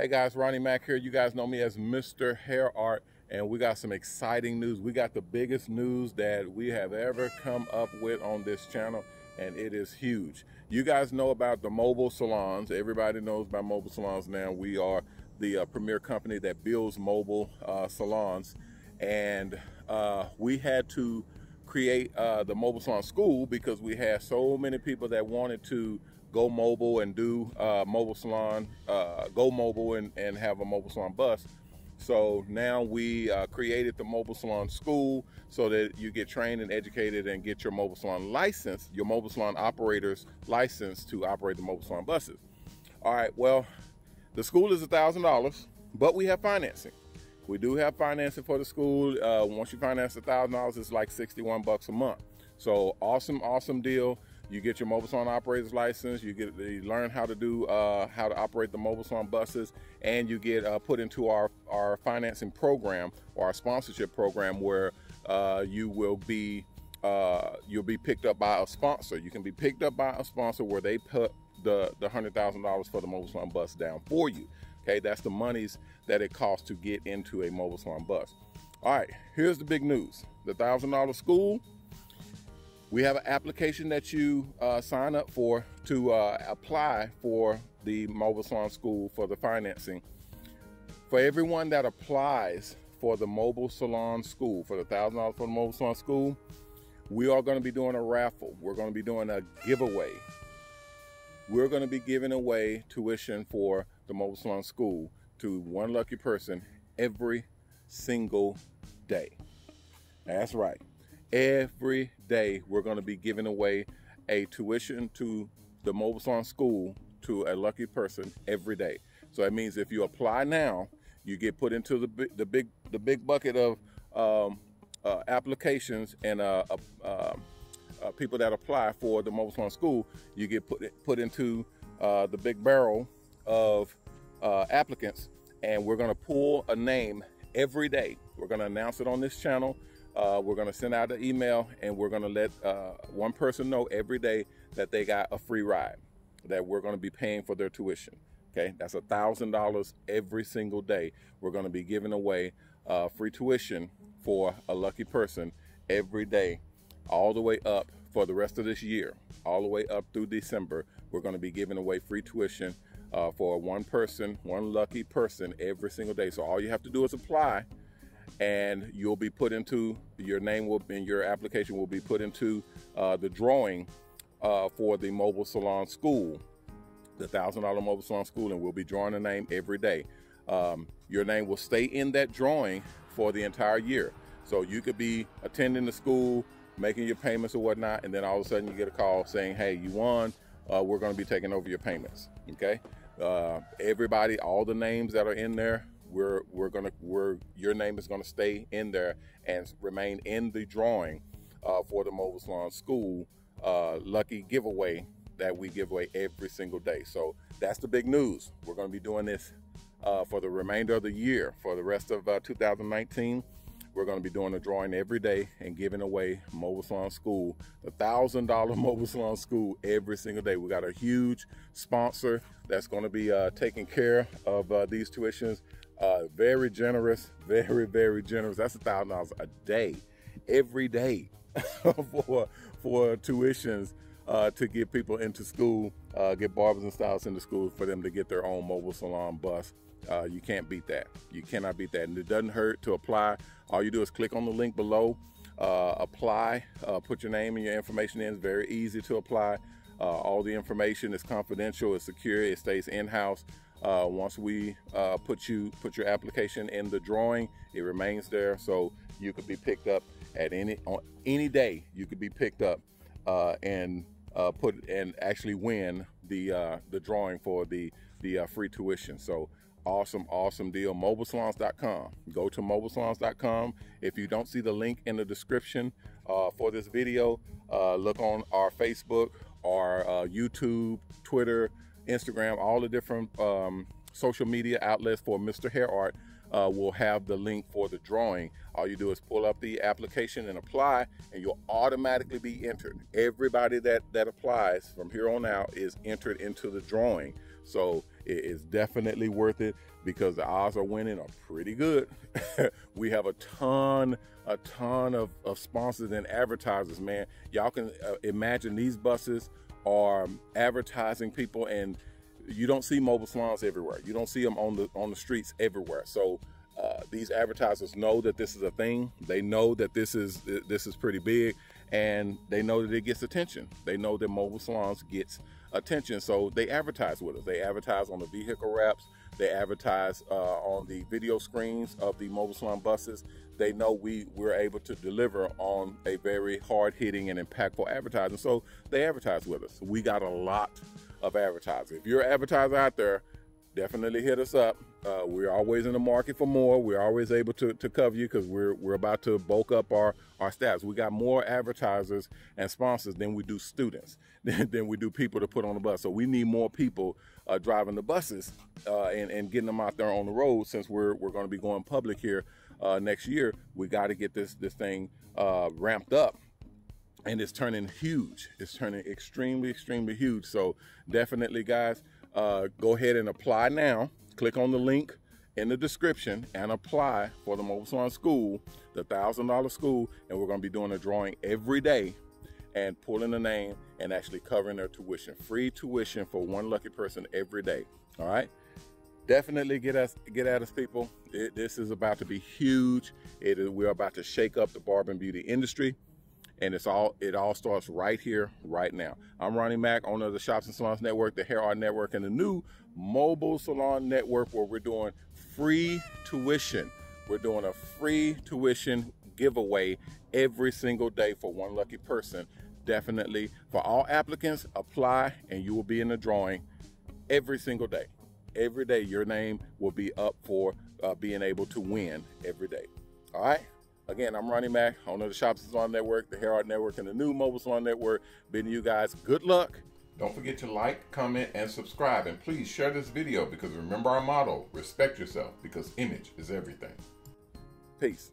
Hey guys, Ronnie Mac here. You guys know me as Mr. Hair Art, and we got some exciting news. We got the biggest news that we have ever come up with on this channel, and it is huge. You guys know about the mobile salons. Everybody knows about mobile salons now. We are the uh, premier company that builds mobile uh, salons, and uh, we had to create uh, the mobile salon school because we had so many people that wanted to go mobile and do uh, mobile salon, uh, go mobile and, and have a mobile salon bus. So now we uh, created the mobile salon school so that you get trained and educated and get your mobile salon license, your mobile salon operator's license to operate the mobile salon buses. All right, well, the school is a $1,000, but we have financing. We do have financing for the school. Uh, once you finance a $1,000, it's like 61 bucks a month. So awesome, awesome deal. You get your mobile phone operator's license. You get you learn how to do uh, how to operate the mobile phone buses, and you get uh, put into our our financing program or our sponsorship program where uh, you will be uh, you'll be picked up by a sponsor. You can be picked up by a sponsor where they put the the hundred thousand dollars for the mobile phone bus down for you. Okay, that's the monies that it costs to get into a mobile salon bus. All right, here's the big news: the thousand dollar school we have an application that you uh, sign up for to uh, apply for the mobile salon school for the financing. For everyone that applies for the mobile salon school, for the thousand dollars for the mobile salon school, we are going to be doing a raffle. We're going to be doing a giveaway. We're going to be giving away tuition for the mobile salon school to one lucky person every single day. That's right every day we're going to be giving away a tuition to the mobile salon school to a lucky person every day so that means if you apply now you get put into the, the big the big bucket of um, uh, applications and uh, uh, uh, people that apply for the mobile salon school you get put put into uh, the big barrel of uh, applicants and we're going to pull a name every day we're going to announce it on this channel uh, we're going to send out an email and we're going to let uh, one person know every day that they got a free ride, that we're going to be paying for their tuition. Okay, that's a thousand dollars every single day. We're going to be giving away uh, free tuition for a lucky person every day, all the way up for the rest of this year, all the way up through December. We're going to be giving away free tuition uh, for one person, one lucky person every single day. So all you have to do is apply and you'll be put into your name will be in your application will be put into uh, the drawing uh, for the mobile salon school the thousand dollar mobile salon school and we'll be drawing a name every day. Um, your name will stay in that drawing for the entire year. So you could be attending the school making your payments or whatnot and then all of a sudden you get a call saying hey you won uh, we're going to be taking over your payments okay? Uh, everybody all the names that are in there we're we're gonna we're your name is gonna stay in there and remain in the drawing uh, for the mobile salon school uh, lucky giveaway that we give away every single day. So that's the big news. We're going to be doing this uh, for the remainder of the year for the rest of uh, 2019 we're going to be doing a drawing every day and giving away mobile salon school the thousand dollar mobile salon school every single day we got a huge sponsor that's going to be uh, taking care of uh, these tuitions uh, very generous, very, very generous. That's a thousand dollars a day, every day for for tuitions uh, to get people into school, uh, get barbers and stylists into school for them to get their own mobile salon bus. Uh, you can't beat that. You cannot beat that. And it doesn't hurt to apply. All you do is click on the link below, uh, apply, uh, put your name and your information in. It's very easy to apply. Uh, all the information is confidential, it's secure, it stays in-house. Uh, once we uh, put you put your application in the drawing, it remains there, so you could be picked up at any on any day. You could be picked up and put and actually win the uh, the drawing for the the free tuition. So awesome, awesome deal. MobileSalons.com. Go to MobileSalons.com. If you don't see the link in the description for this video, look on our Facebook, our YouTube, Twitter. Instagram, all the different um, social media outlets for Mr. Hair Art. uh, will have the link for the drawing. All you do is pull up the application and apply, and you'll automatically be entered. Everybody that, that applies from here on out is entered into the drawing. So it is definitely worth it because the odds are winning are pretty good. we have a ton, a ton of, of sponsors and advertisers, man. Y'all can uh, imagine these buses are advertising people and you don't see mobile salons everywhere. You don't see them on the on the streets everywhere. So uh, these advertisers know that this is a thing. They know that this is this is pretty big, and they know that it gets attention. They know that mobile salons gets attention, so they advertise with us. They advertise on the vehicle wraps. They advertise uh, on the video screens of the mobile salon buses. They know we we're able to deliver on a very hard hitting and impactful advertising, so they advertise with us. We got a lot of advertising. If you're an advertiser out there, definitely hit us up. Uh, we're always in the market for more. We're always able to, to cover you because we're we're about to bulk up our our staffs. We got more advertisers and sponsors than we do students, than, we do people to put on the bus. So we need more people uh, driving the buses uh, and and getting them out there on the road. Since we're we're going to be going public here uh, next year, we got to get this this thing uh, ramped up and it's turning huge. It's turning extremely, extremely huge. So definitely, guys, uh, go ahead and apply now. Click on the link in the description and apply for the Mobile Salon School, the thousand dollar school, and we're going to be doing a drawing every day and pulling the name and actually covering their tuition. Free tuition for one lucky person every day. All right. Definitely get us get at us, people. It, this is about to be huge. It is, we're about to shake up the barber and beauty industry and it's all it all starts right here right now. I'm ronnie mac owner of the shops and salons network the hair art network and the new mobile salon network where we're doing free tuition. We're doing a free tuition giveaway every single day for one lucky person. Definitely for all applicants apply and you will be in the drawing every single day. Every day your name will be up for uh, being able to win every day. All right Again, I'm Ronnie Mac, owner of the Shops Salon Network, the Hair Art Network, and the new Mobile Salon Network. Bidding you guys good luck. Don't forget to like, comment, and subscribe. And please share this video because remember our motto respect yourself because image is everything. Peace.